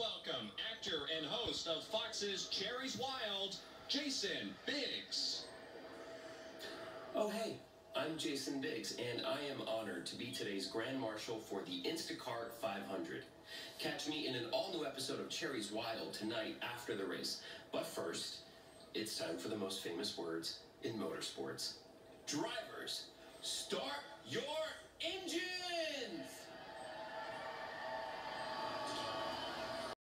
Welcome, actor and host of Fox's Cherries Wild, Jason Biggs. Oh, hey, I'm Jason Biggs, and I am honored to be today's Grand Marshal for the Instacart 500. Catch me in an all new episode of Cherries Wild tonight after the race. But first, it's time for the most famous words in motorsports. Drivers, start